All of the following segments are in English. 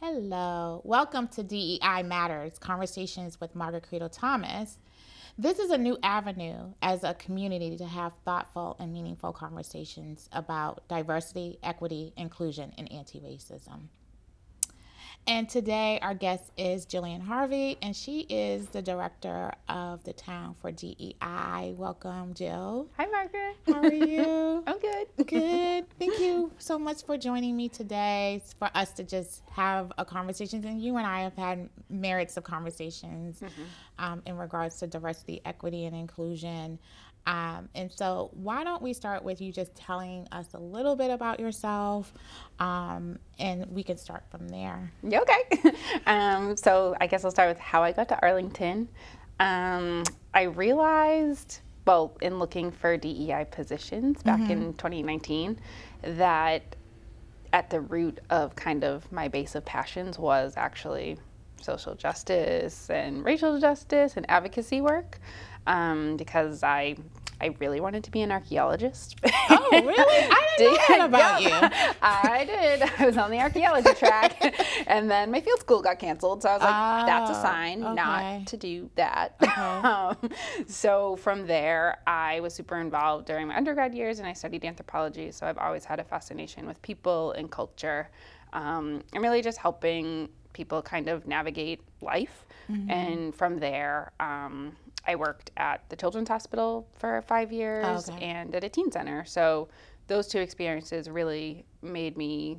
Hello, welcome to DEI Matters Conversations with Margaret Credle Thomas. This is a new avenue as a community to have thoughtful and meaningful conversations about diversity, equity, inclusion, and anti racism. And today, our guest is Jillian Harvey, and she is the director of the Town for DEI. Welcome, Jill. Hi, Margaret. How are you? I'm good. Good. Thank you so much for joining me today for us to just have a conversation. And you and I have had merits of conversations mm-hmm. um, in regards to diversity, equity, and inclusion. Um, and so, why don't we start with you just telling us a little bit about yourself, um, and we can start from there. Yeah, okay. um, so, I guess I'll start with how I got to Arlington. Um, I realized, well, in looking for DEI positions back mm-hmm. in 2019, that at the root of kind of my base of passions was actually social justice and racial justice and advocacy work um, because I I really wanted to be an archaeologist. Oh, really? I didn't know that about you. I did. I was on the archaeology track, and then my field school got canceled. So I was like, oh, "That's a sign okay. not to do that." Okay. um, so from there, I was super involved during my undergrad years, and I studied anthropology. So I've always had a fascination with people and culture, um, and really just helping people kind of navigate life. Mm-hmm. And from there. Um, I worked at the Children's Hospital for five years okay. and at a teen center. So those two experiences really made me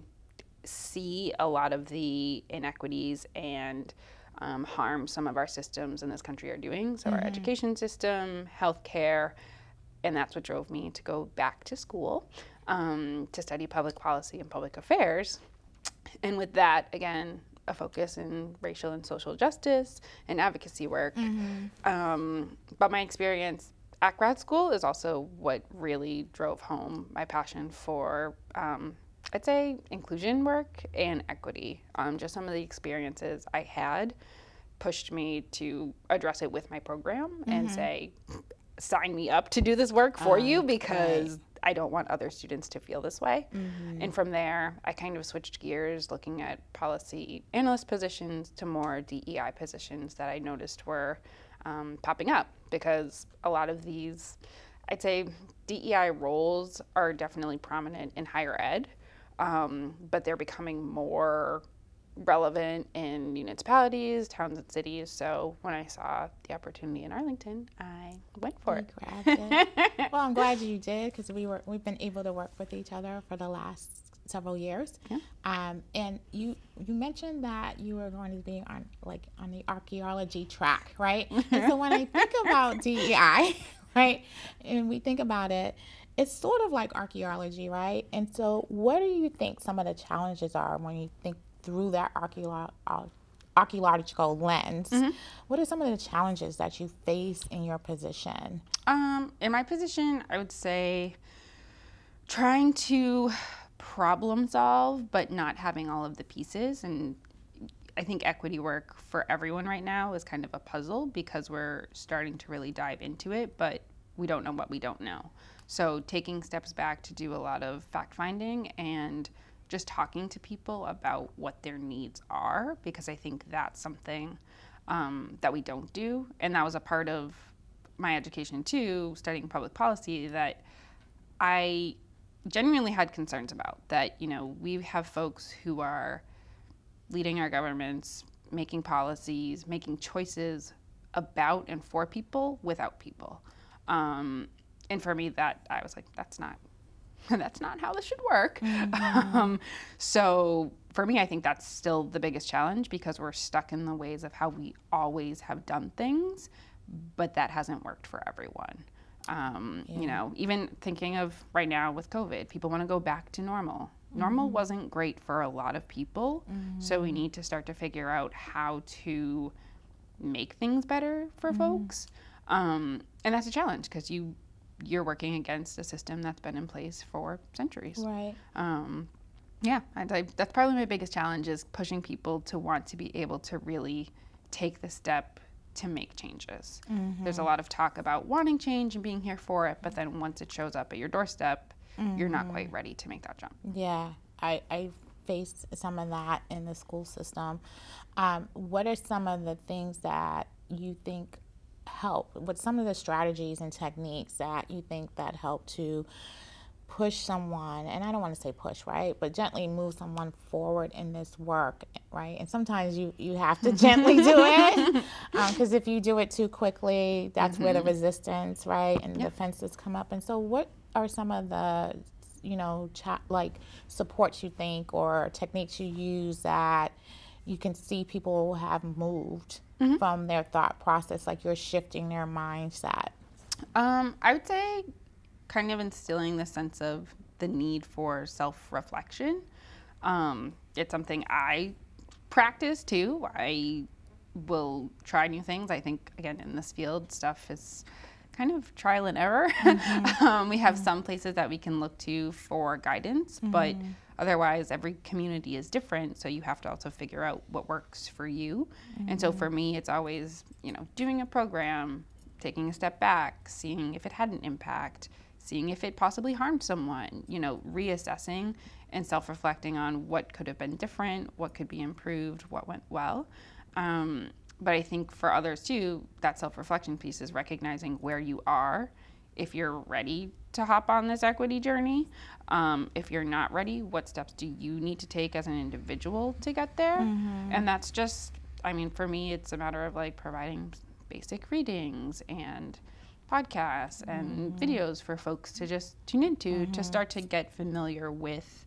see a lot of the inequities and um, harm some of our systems in this country are doing. So, mm-hmm. our education system, healthcare, and that's what drove me to go back to school um, to study public policy and public affairs. And with that, again, a focus in racial and social justice and advocacy work. Mm-hmm. Um, but my experience at grad school is also what really drove home my passion for, um, I'd say, inclusion work and equity. Um, just some of the experiences I had pushed me to address it with my program mm-hmm. and say, sign me up to do this work for you um, because. I don't want other students to feel this way. Mm-hmm. And from there, I kind of switched gears looking at policy analyst positions to more DEI positions that I noticed were um, popping up because a lot of these, I'd say, DEI roles are definitely prominent in higher ed, um, but they're becoming more relevant in municipalities, towns, and cities. So when I saw the opportunity in Arlington, I went for you it. it. well, I'm glad you did because we were we've been able to work with each other for the last several years. Yeah. Um, and you you mentioned that you were going to be on like on the archaeology track, right? and so when I think about DEI, right, and we think about it, it's sort of like archaeology, right? And so, what do you think some of the challenges are when you think through that archeolo- uh, archaeological lens, mm-hmm. what are some of the challenges that you face in your position? Um, in my position, I would say trying to problem solve, but not having all of the pieces. And I think equity work for everyone right now is kind of a puzzle because we're starting to really dive into it, but we don't know what we don't know. So taking steps back to do a lot of fact finding and just talking to people about what their needs are because I think that's something um, that we don't do. And that was a part of my education too, studying public policy, that I genuinely had concerns about. That, you know, we have folks who are leading our governments, making policies, making choices about and for people without people. Um, and for me, that I was like, that's not that's not how this should work. Mm-hmm. Um, so for me, I think that's still the biggest challenge because we're stuck in the ways of how we always have done things, but that hasn't worked for everyone. Um, yeah. You know, even thinking of right now with COVID, people want to go back to normal. Mm-hmm. Normal wasn't great for a lot of people, mm-hmm. so we mm-hmm. need to start to figure out how to make things better for mm-hmm. folks. Um, and that's a challenge because you you're working against a system that's been in place for centuries. Right. Um, yeah, I, that's probably my biggest challenge is pushing people to want to be able to really take the step to make changes. Mm-hmm. There's a lot of talk about wanting change and being here for it, but then once it shows up at your doorstep, mm-hmm. you're not quite mm-hmm. ready to make that jump. Yeah, I, I faced some of that in the school system. Um, what are some of the things that you think help? What some of the strategies and techniques that you think that help to push someone, and I don't want to say push, right, but gently move someone forward in this work, right? And sometimes you you have to gently do it because um, if you do it too quickly, that's mm-hmm. where the mm-hmm. resistance, right, and yep. defenses come up. And so, what are some of the you know, cha- like supports you think or techniques you use that you can see people have moved mm-hmm. from their thought process, like you're shifting their mindset? Um, I would say kind of instilling the sense of the need for self reflection. Um, it's something I practice too. I will try new things. I think, again, in this field, stuff is kind of trial and error. Mm-hmm. um, we have mm-hmm. some places that we can look to for guidance, mm-hmm. but otherwise, every community is different. So you have to also figure out what works for you. And so for mm-hmm. me, it's always, you know, doing a program, taking a step back, seeing if it had an impact, seeing if it possibly harmed someone, you know, reassessing and self reflecting on what could have been different, what could be improved, what went well. Um, but I think for others too, that self reflection piece is recognizing where you are if you're ready to hop on this equity journey. Um, if you're not ready, what steps do you need to take as an individual to get there? Mm-hmm. And that's just, I mean, for me, it's a matter of like providing basic readings and podcasts and mm-hmm. videos for folks to just tune into mm-hmm. to start to get familiar with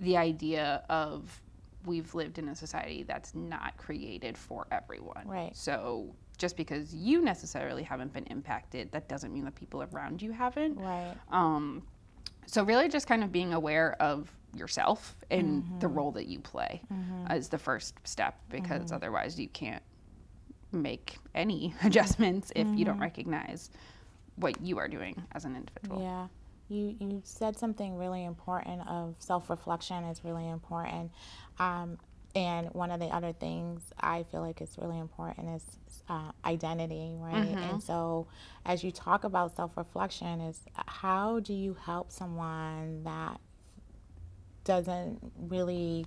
the idea of we've lived in a society that's not created for everyone. Right. So just because you necessarily haven't been impacted, that doesn't mean the people around you haven't. Right. Um, so really, just kind of being aware of yourself and mm-hmm. the role that you play mm-hmm. is the first step because mm-hmm. otherwise you can't make any adjustments if you don't mm-hmm. recognize what you are doing as an individual. Yeah. You, you said something really important of self-reflection is really important um, and one of the other things I feel like is really important is uh, identity, right? Mm-hmm. And so, as you talk about self reflection, is how do you help someone that doesn't really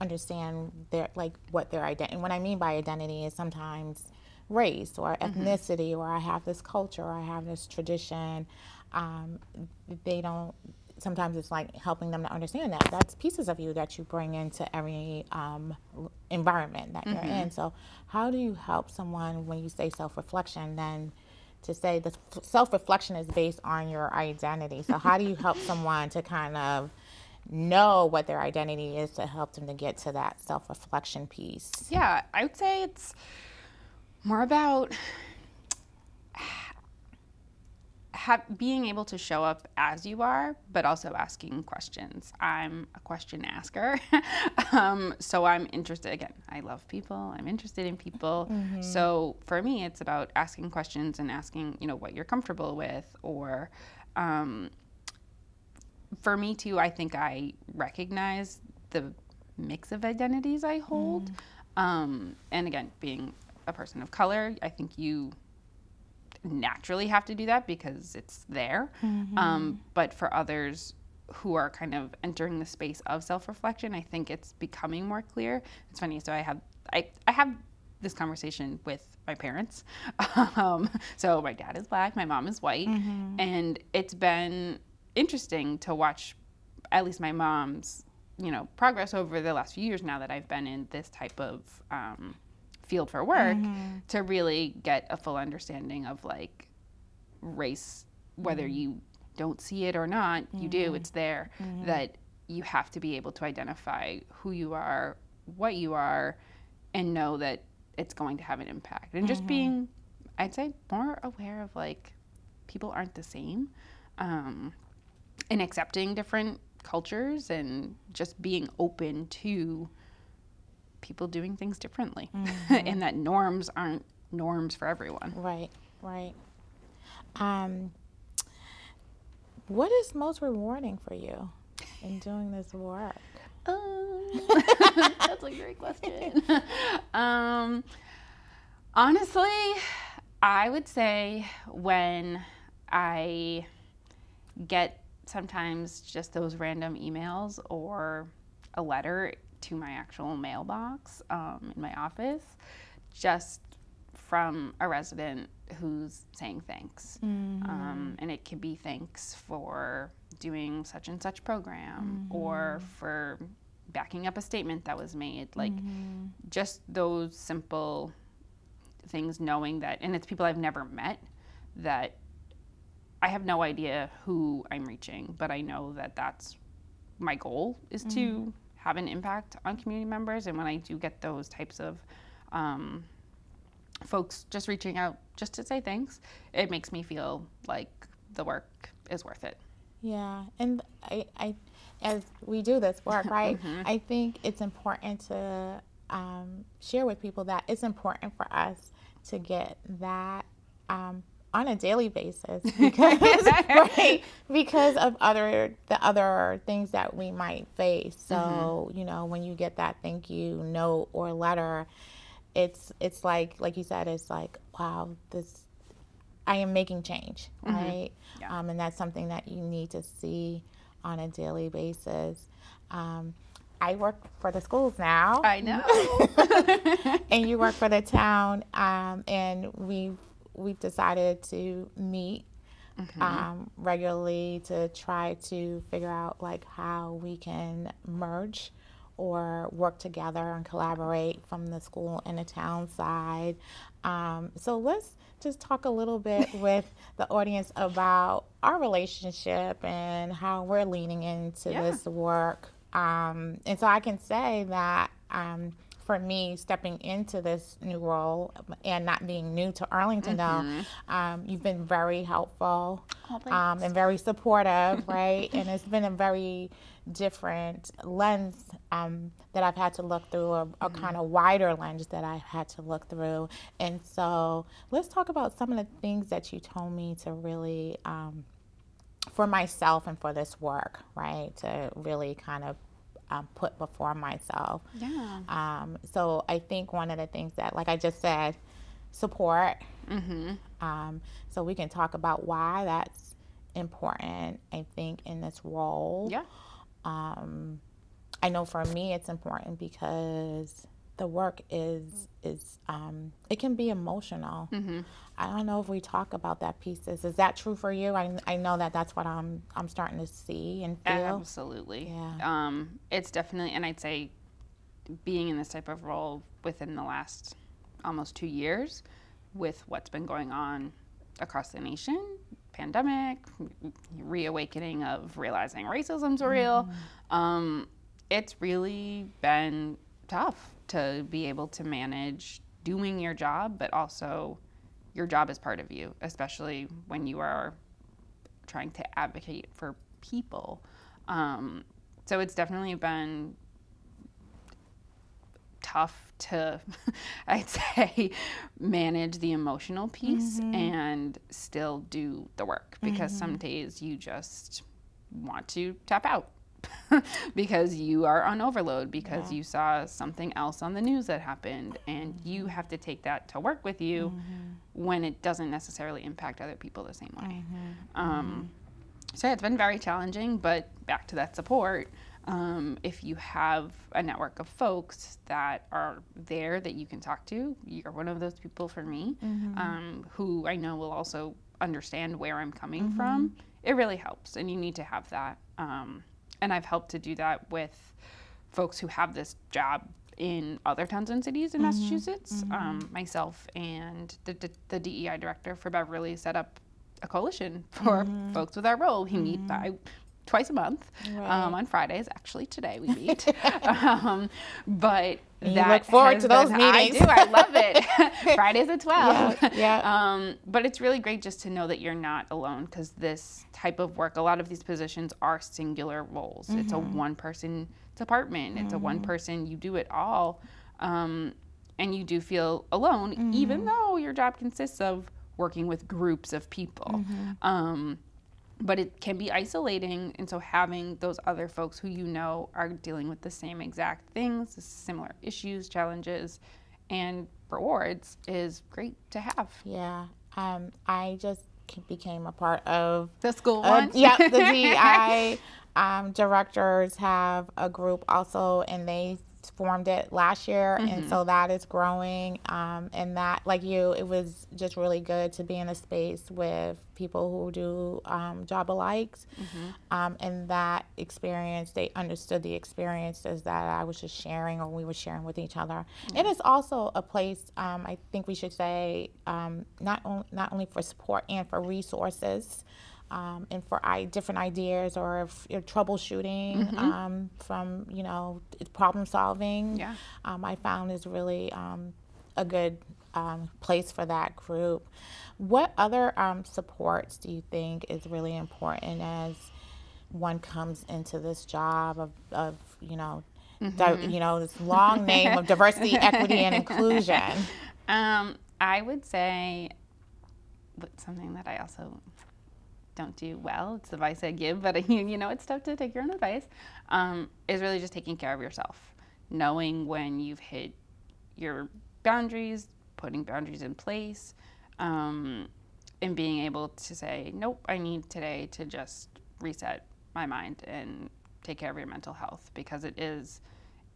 understand their like what their identity? And what I mean by identity is sometimes race or mm-hmm. ethnicity, mm-hmm. or I have this culture, or I have this tradition. Um, they don't sometimes it's like helping them to understand that that's pieces of you that you bring into every um, environment that mm-hmm. you're in. So, how do you help someone when you say self reflection? Then to say the self reflection is based on your identity. So, how do you help someone to kind of know what their identity is to help them to get to that self reflection piece? Yeah, I would say it's more about have, being able to show up as you are, but also asking questions. I'm a question asker. um, so I'm interested, again, I love people, I'm interested in people. Mm-hmm. So for me, it's about asking questions and asking, you know, what you're comfortable with. Or um, for me, too, I think I recognize the mix of identities I hold. Mm. Um, and again, being a person of color, I think you naturally have to do that because it's there. Mm-hmm. Um, but for others who are kind of entering the space of self-reflection, I think it's becoming more clear. It's funny. So I have I, I have this conversation with my parents. um, so my dad is black, my mom is white, mm-hmm. and it's been interesting to watch at least my mom's you know progress over the last few years now that I've been in this type of um, field for work mm-hmm. to really get a full understanding of like race, whether mm-hmm. you don't see it or not, you do, mm-hmm. it's there, mm-hmm. that you have to be able to identify who you are, what you are, and know that it's going to have an impact. And just mm-hmm. being, I'd say, more aware of like people aren't the same um, and accepting different cultures and just being open to people doing things differently mm-hmm. and that norms aren't norms for everyone. Right, right. Um, what is most rewarding for you in doing this work? Um, that's a great question. um, Honestly, I would say when I get sometimes just those random emails or a letter to my actual mailbox um, in my office, just from a resident who's saying thanks. Mm-hmm. Um, and it could be thanks for doing such and such program mm-hmm. or for backing up a statement that was made. Like mm-hmm. just those simple things, knowing that, and it's people I've never met that I have no idea who I'm reaching, but I know that that's my goal is to mm-hmm. Have an impact on community members. And when I do get those types of um, folks just reaching out just to say thanks, it makes me feel like the work is worth it. Yeah, and I, I as we do this work, right? mm-hmm. I think it's important to um, share with people that it's important for us to get that um, on a daily basis because right, because of other the other things that we might face. So mm-hmm. you know when you get that thank you note or letter, it's it's like like you said, it's like wow this I am making change, mm-hmm. right? Yeah. Um, and that's something that you need to see on a daily basis. Um, I work for the schools now. I know. and you work for the town, um, and we've we've decided to meet mm-hmm. um, regularly to try to figure out like how we can merge or work together and collaborate from the school and the town side. Um, so let's just talk a little bit with the audience about our relationship and how we're leaning into yeah. this work. Um, and so I can say that um, for me, stepping into this new role and not being new to Arlington, mm-hmm. um, you've been very helpful oh, um, and very supportive, right? and it's been a very different lens um, that I've had to look through, a, a mm-hmm. kind of wider lens that I've had to look through. And so let's talk about some of the things that you told me to really, um, for myself and for this work, right? To really kind of um, put before myself. Yeah. Um, so I think one of the things that, like I just said, support. Mm-hmm. Um, so we can talk about why that's important. I think in this role. Yeah. Um, I know for me it's important because the work is is um, it can be emotional. Mm-hmm. I don't know if we talk about that pieces. Is that true for you? I, I know that that's what I'm I'm starting to see and feel. Absolutely. Yeah. Um, it's definitely, and I'd say, being in this type of role within the last almost two years, with what's been going on across the nation, pandemic, reawakening of realizing racism's real. Mm-hmm. Um, it's really been tough to be able to manage doing your job, but also your job is part of you, especially when you are trying to advocate for people. Um, so it's definitely been tough to, I'd say, manage the emotional piece mm-hmm. and still do the work because mm-hmm. some days you just want to tap out. because you are on overload because yeah. you saw something else on the news that happened and mm-hmm. you have to take that to work with you mm-hmm. when it doesn't necessarily impact other people the same way mm-hmm. um, so yeah, it's been very challenging but back to that support um, if you have a network of folks that are there that you can talk to you're one of those people for me mm-hmm. um, who i know will also understand where i'm coming mm-hmm. from it really helps and you need to have that um, and I've helped to do that with folks who have this job in other towns and cities in mm-hmm. Massachusetts. Mm-hmm. Um, myself and the, the, the, DEI director for Beverly set up a coalition for mm-hmm. folks with our role. We meet by twice a month right. um, on Fridays. Actually, today we meet. um, but you that look forward to those been, meetings. I do. I love it. Fridays at twelve. Yeah. yeah. Um, but it's really great just to know that you're not alone because this type of work, a lot of these positions are singular roles. Mm-hmm. It's a one-person department. Mm-hmm. It's a one-person. Mm-hmm. You do it all, um, and you do feel alone, mm-hmm. even though your job consists of working with groups of people. Mm-hmm. Um, but it can be isolating and so having those other folks who you know are dealing with the same exact things similar issues challenges and rewards is great to have. Yeah. Um, I just became a part of the school uh, one. yeah, the DEI um, directors have a group also, and they formed it last year, mm-hmm. and so that is growing. Um, and that, like you, it was just really good to be in a space with people who do um, job alikes. Mm-hmm. Um, and that experience, they understood the experiences that I was just sharing or we were sharing with each other. Mm-hmm. And it's also a place, um, I think we should say, um, not, on, not only for support and for resources um, and for I, different ideas or if you're troubleshooting mm-hmm. um, from you know problem solving. Yeah. Um, I found is really um, a good um, place for that group. What other um, supports do you think is really important as one comes into this job of, of you know mm-hmm. di- you know this long name of diversity, equity, and inclusion? I would say something that I also don't do well. It's the advice I give, but you, know, it's tough to take your own advice. Um, is really just taking care of yourself, knowing when you've hit your boundaries, putting boundaries in place, um, and being able to say, nope, I need today to just reset my mind and take care of your mental health because it is,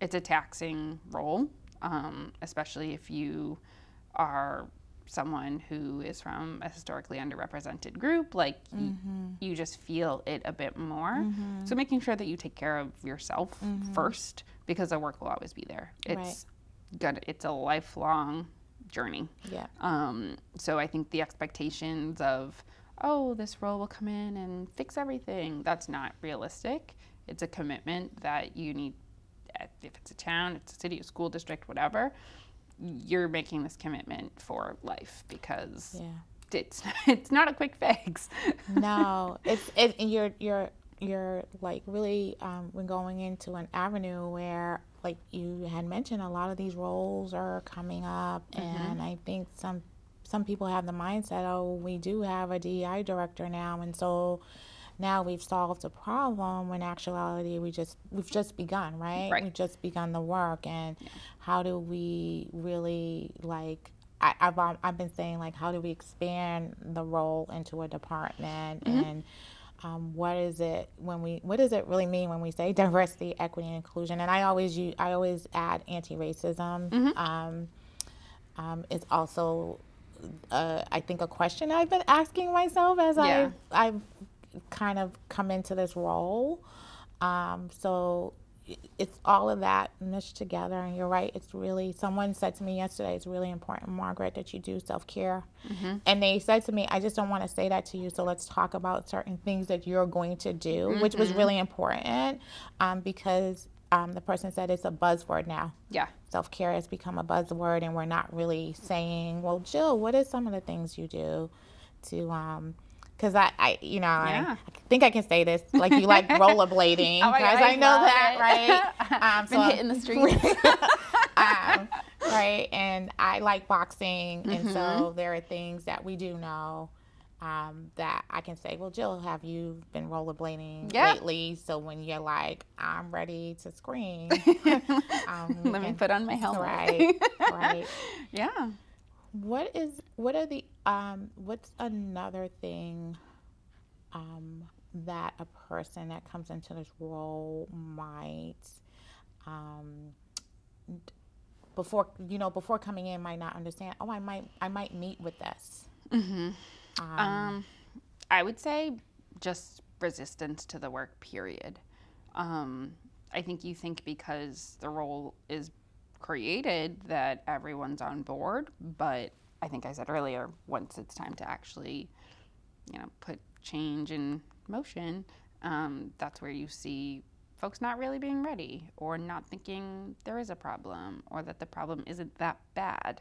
it's a taxing role, um, especially if you are someone who is from a historically underrepresented group, like mm-hmm. you, you, just feel it a bit more. Mm-hmm. So making sure that you take care of yourself mm-hmm. first, because the work will always be there. It's right. good. It's a lifelong journey. Yeah. Um, so I think the expectations of, oh, this role will come in and fix everything. That's not realistic. It's a commitment that you need. If it's a town, it's a city, a school district, whatever you're making this commitment for life because yeah. it's it's not a quick fix. no, it's it, you're you're you're like really um, when going into an avenue where like you had mentioned a lot of these roles are coming up mm-hmm. and I think some some people have the mindset oh we do have a DEI director now and so now we've solved a problem when actuality we just we've just begun right, right. we've just begun the work and yeah. how do we really like I, have um, I've been saying like how do we expand the role into a department mm-hmm. and um, what is it when we what does it really mean when we say diversity equity and inclusion and I always use I always add anti-racism mm-hmm. um, um, it's also uh, I think a question I've been asking myself as yeah. I've, I've kind of come into this role. Um, so it's all of that meshed together and you're right it's really someone said to me yesterday it's really important margaret that you do self-care mm-hmm. and they said to me i just don't want to say that to you so let's talk about certain things that you're going to do mm-hmm. which was mm-hmm. really important um, because um, the person said it's a buzzword now yeah self-care has become a buzzword and we're not really saying well jill what are some of the things you do to um, because I, I, you know, yeah. I, think I can say this. Like you like rollerblading, because oh, I, I, know that, it. right? Um, Been so hitting the streets. um, right, and I like boxing, mm-hmm. and so mm-hmm. there are things that we do know. Um, that I can say, well, Jill, have you been rollerblading yep. lately? So when you're like, I'm ready to scream, um, let me put on my helmet. Right, right. yeah. What is what are the um what's another thing um that a person that comes into this role might um before you know before coming in might not understand oh i might i might meet with this mm-hmm. um, um, i would say just resistance to the work period um, i think you think because the role is created that everyone's on board, but I think I said earlier, once it's time to actually, you know, put change in motion, um, that's where you see folks not really being ready or not thinking there is a problem or that the problem isn't that bad.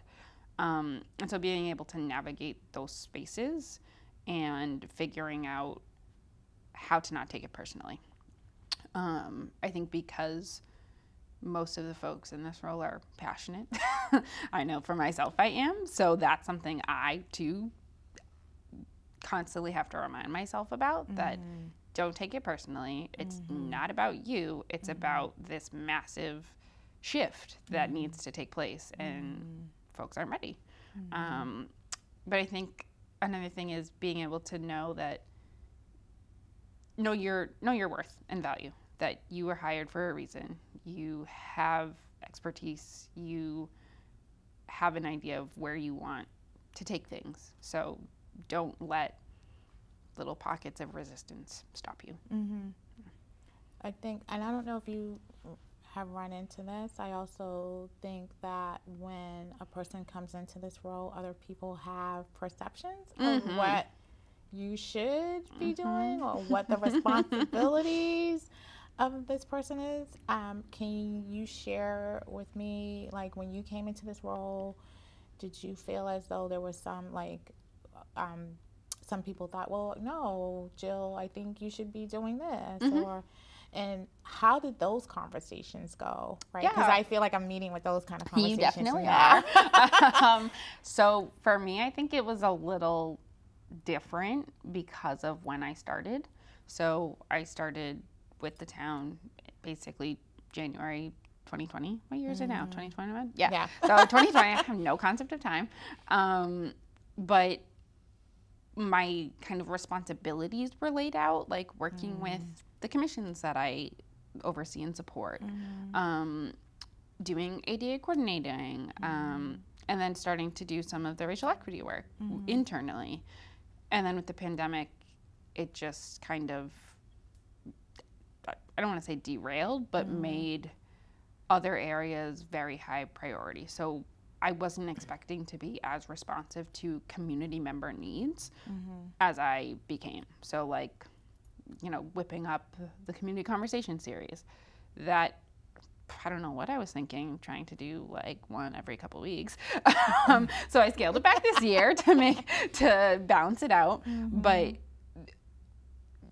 Um, and so being able to navigate those spaces and figuring out how to not take it personally. Um, I think because most of the folks in this role are passionate. I know for myself I am. So that's something I too constantly have to remind myself about mm-hmm. that don't take it personally. It's mm-hmm. not about you, it's mm-hmm. about this massive shift that mm-hmm. needs to take place, and mm-hmm. folks aren't ready. Mm-hmm. Um, but I think another thing is being able to know that know your know your worth and value that you were hired for a reason you have expertise you have an idea of where you want to take things so don't let little pockets of resistance stop you mm-hmm. i think and i don't know if you have run into this. I also think that when a person comes into this role, other people have perceptions mm-hmm. of what you should be mm-hmm. doing or what the responsibilities of this person is. Um, can you share with me, like, when you came into this role, did you feel as though there was some, like, um, some people thought, well, no, Jill, I think you should be doing this, mm-hmm. or and how did those conversations go? Right? Because yeah. I feel like I'm meeting with those kind of conversations. You definitely are. um, so for me, I think it was a little different because of when I started. So I started with the town basically January 2020. What year is it now? 2021? Yeah. yeah. so 2020, I have no concept of time. Um, but my kind of responsibilities were laid out, like working mm. with the commissions that I oversee and support, mm-hmm. um, doing ADA coordinating, um, mm-hmm. um, and then starting to do some of the racial equity work mm-hmm. internally. And then with the pandemic, it just kind of, I don't want to say derailed, but mm-hmm. made other areas very high priority. So I wasn't expecting to be as responsive to community member needs mm-hmm. as I became. So, like, you know, whipping up the community conversation series. That I don't know what I was thinking, trying to do like one every couple weeks. um, so I scaled it back this year to make to balance it out. Mm-hmm. But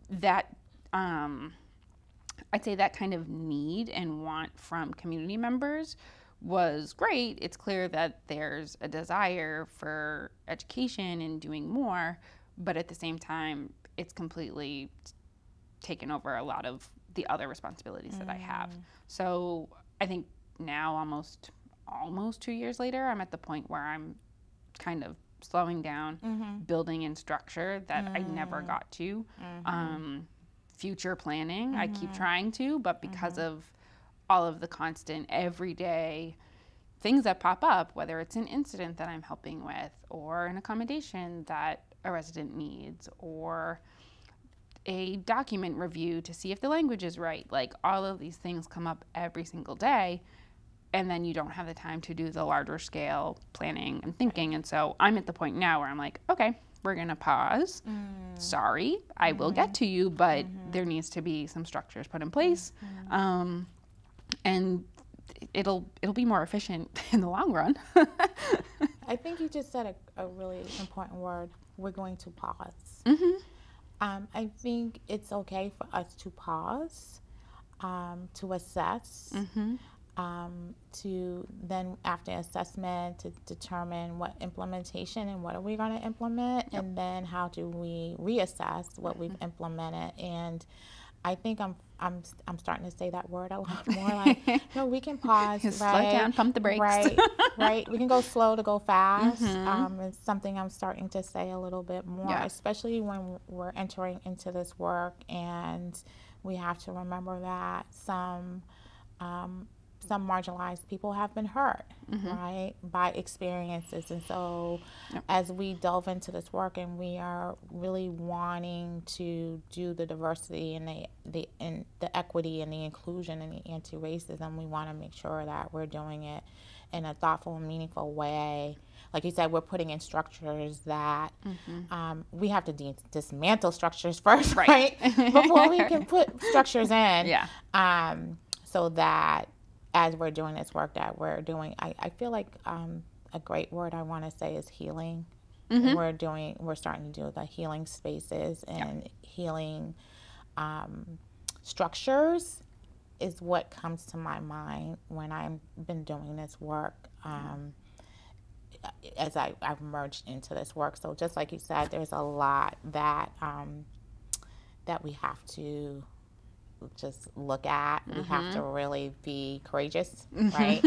that um, I'd say that kind of need and want from community members was great. It's clear that there's a desire for education and doing more, but at the same time, it's completely taken over a lot of the other responsibilities mm. that I have. Mm. So I think now, almost almost two years later, I'm at the point where I'm kind of slowing down, mm-hmm. building in structure that mm. I never mm. got to. Mm-hmm. Um, future planning, mm-hmm. I keep mm-hmm. trying to, but because mm-hmm. of all of the constant everyday things that pop up, whether it's an incident that I'm helping with, or an accommodation that a resident needs, or a document review to see if the language is right. Like all of these things come up every single day. And then you don't have the time to do the larger scale planning and thinking. And so I'm at the point now where I'm like, okay, we're going to pause. Mm. Sorry, I mm-hmm. will get mm-hmm. to you, but mm-hmm. there needs to be some structures put in place. Mm-hmm. Um, and it'll it'll be more efficient in the long run. I think you just said a, a, really important word. We're going to pause. Mm-hmm. Um, I think it's okay for us to pause, um, to assess, mm-hmm. Um, to then after assessment to determine what implementation and what are we going to implement, yep. and then how do we reassess what mm-hmm. we've implemented and I think I'm I'm I'm starting to say that word a lot more. Like, no, we can pause, right? Slow down, pump the brakes. Right, right. We can go slow to go fast. Mm-hmm. Um, it's something I'm starting to say a little bit more, yeah. especially when we're entering into this work, and we have to remember that some um, some marginalized people have been hurt, mm-hmm. right, by experiences. And so, yep. as we delve into this work and we are really wanting to do the diversity and the the and the equity and the inclusion and the anti-racism, we want to make sure that we're doing it in a thoughtful and meaningful way. Like you said, we're putting in structures that mm-hmm. um, we have to de- dismantle structures first, right? right? Before we can put structures in. Yeah. Um, so that as we're doing this work that we're doing, I, I feel like um, a great word I want to say is healing. Mm-hmm. We're doing, we're starting to do the healing spaces and healing um, structures is what comes to my mind when I've been doing this work. Um, as I, have merged into this work, so just like you said, there's a lot that um, that we have to just look at. Mm-hmm. We have to mm-hmm. really be courageous, right,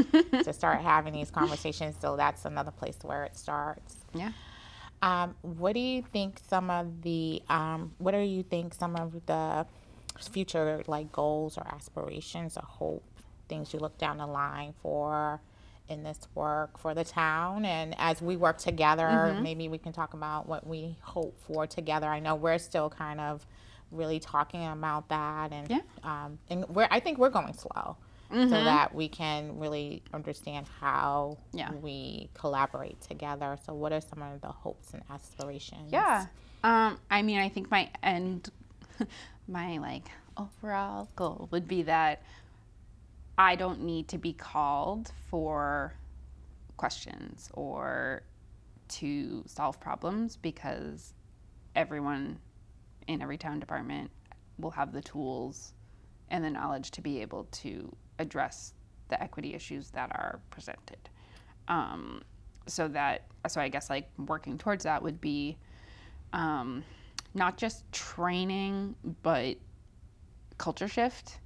to start having these conversations. So that's another place where it starts. Yeah. Um, what do you think some of the um, what do you think some of the future like goals or aspirations or hope things you look down the line for in this work for the town and as we work together mm-hmm. maybe we can talk about what we hope for together i know we're still kind of really talking about that and yeah. um, and we're i think we're going slow mm-hmm. so that we can really understand how yeah. we collaborate together. So, what are some of the hopes and aspirations? Yeah. Um, I mean, I think my end, my like overall goal would be that I don't need to be called for questions or to solve problems because everyone in every town department will have the tools and the knowledge to be able to address the equity issues that are presented. Um, so that, so I guess like working towards that would be um, not just training, but culture shift.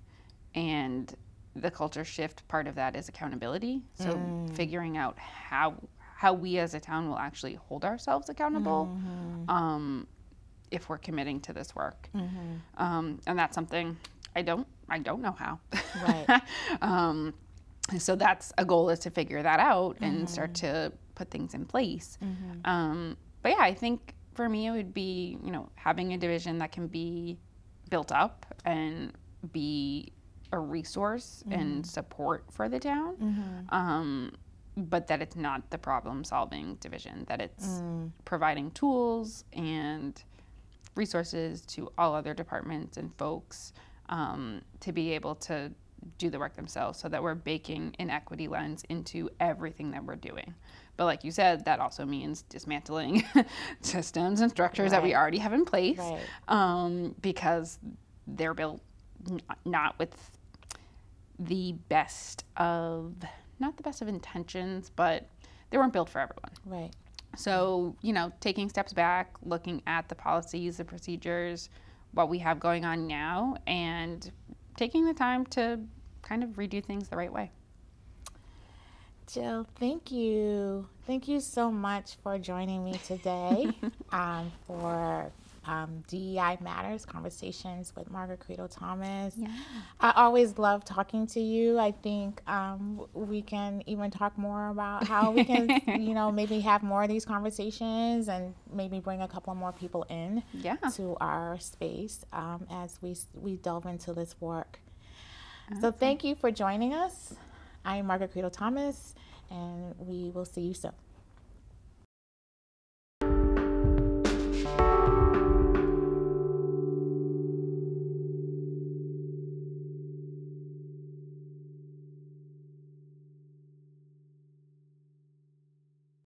And the culture shift part of that is accountability. So mm. figuring out how how we as a town will actually hold ourselves accountable mm-hmm. um, if we're committing to this work. Mm-hmm. Um, and that's something I don't I don't know how. Right. um, so that's a goal is to figure that out and mm-hmm. start to put things in place. Mm-hmm. Um, but yeah, I think for me it would be you know having a division that can be built up and be a resource mm-hmm. and support for the town. Mm-hmm. Um, but that it's not the problem solving division, that it's mm. providing tools and resources to all other departments and folks um, to be able to do the work themselves so that we're baking an equity lens into everything that we're doing. But like you said, that also means dismantling systems and structures right. that we already have in place right. um, because they're built n- not with the best of, not the best of intentions, but they weren't built for everyone. Right. So, you know, taking steps back, looking at the policies, the procedures, what we have going on now and taking the time to kind of redo things the right way. Jill, thank you. Thank you so much for joining me today um, for um, DEI Matters conversations with Margaret Credle Thomas. Yeah. I always love talking to you. I think um, we can even talk more about how we can, you know, maybe have more of these conversations and maybe bring a couple more people in yeah. to our space um, as we, we delve into this work. Awesome. So thank you for joining us. I'm Margaret Credle Thomas, and we will see you soon.